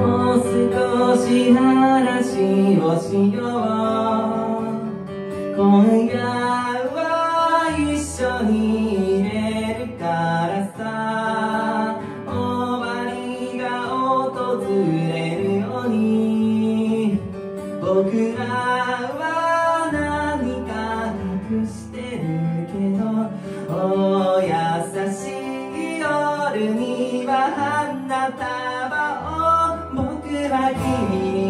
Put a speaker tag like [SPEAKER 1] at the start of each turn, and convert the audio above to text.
[SPEAKER 1] 少し話をしよう今夜は一緒にいれるからさ終わりが訪れるように。僕らは何か隠してるけどお優しい夜には花束を僕は